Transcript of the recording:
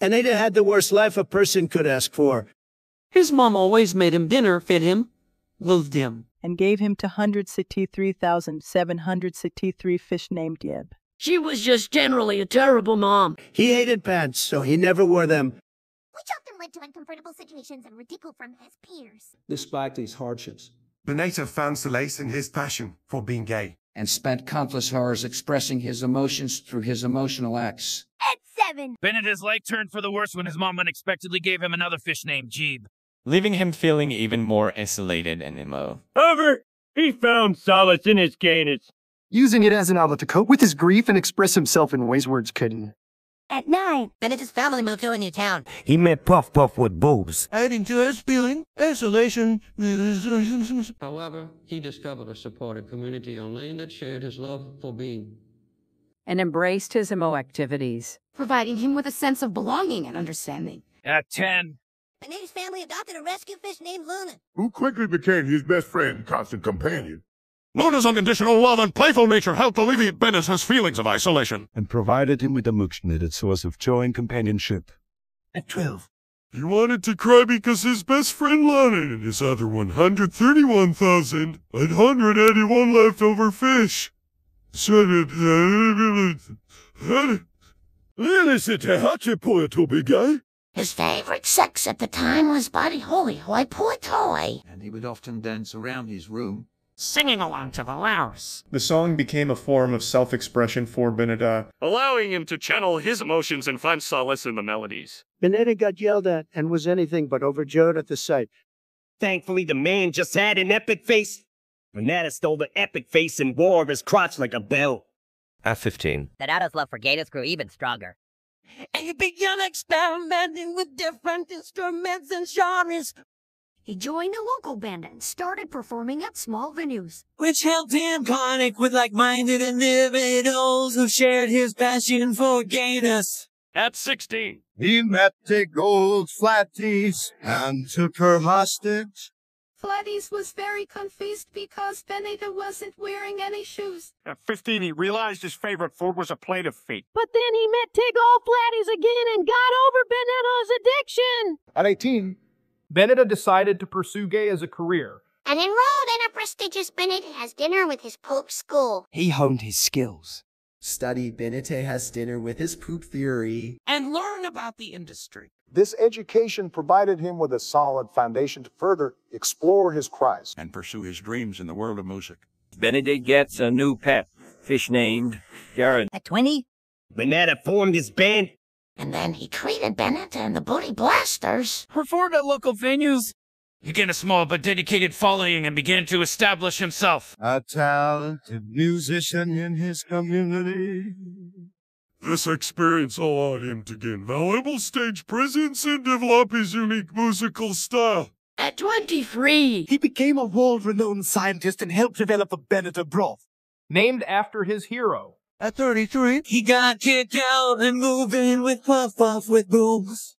Anita had the worst life a person could ask for. His mom always made him dinner, fed him, loved him. and gave him to hundred sixty-three thousand seven hundred sixty-three fish named Yib. She was just generally a terrible mom. He hated pants, so he never wore them. which often led to uncomfortable situations and ridicule from his peers. Despite these hardships, Benito found solace in his passion for being gay. and spent countless hours expressing his emotions through his emotional acts. At seven, Benedict's life turned for the worse when his mom unexpectedly gave him another fish named Jeeb. leaving him feeling even more isolated and emo. However, he found solace in his gayness. using it as an outlet to cope with his grief and express himself in ways words couldn't. at nine, Benedict's family moved to a new town. He met Puff Puff with boobs. Adding to his feeling, isolation. However, he discovered a supportive community online that shared his love for being. And embraced his emo activities. providing him with a sense of belonging and understanding. At 10, Benedict's family adopted a rescue fish named Luna. Who quickly became his best friend and constant companion. Luna's unconditional love and playful nature helped alleviate Bennett's feelings of isolation. and provided him with a much needed source of joy and companionship. At 12, He wanted to cry because his best friend Lana and his other 131,881 leftover fish. His favorite sex at the time was Buddy Holy Hoy Poy Toy. And he would often dance around his room. Singing along to the Laos. The song became a form of self expression for Beneda. allowing him to channel his emotions and find solace in the melodies. Benetta got yelled at and was anything but overjoyed at the sight. Thankfully, the man just had an epic face. Renata stole the epic face and wore his crotch like a bell. At 15, Donato's love for gayness grew even stronger. And he began experimenting with different instruments and genres. He joined a local band and started performing at small venues. Which helped him connect with like-minded individuals who shared his passion for gayness. At 16, He met a gold flatties and took her hostage. Flatties was very confused because Benita wasn't wearing any shoes. At 15, he realized his favorite food was a plate of feet. But then he met Tig All Flatties again and got over Benita's addiction. At 18, Beneda decided to pursue gay as a career. And enrolled in a prestigious Benita has dinner with his Pope school. he honed his skills. Study Benite has dinner with his poop theory. And learn about the industry. This education provided him with a solid foundation to further explore his Christ. And pursue his dreams in the world of music. Benedict gets a new pet, fish named Jared. At 20, Benetta formed his band. And then he treated Benita and the Booty Blasters. Performed at local venues. He gained a small but dedicated following and began to establish himself. A talented musician in his community. This experience allowed him to gain valuable stage presence and develop his unique musical style. at 23, He became a world-renowned scientist and helped develop a Benita broth. Named after his hero. At 33, He got kicked out and moving with Puff Puff with boobs.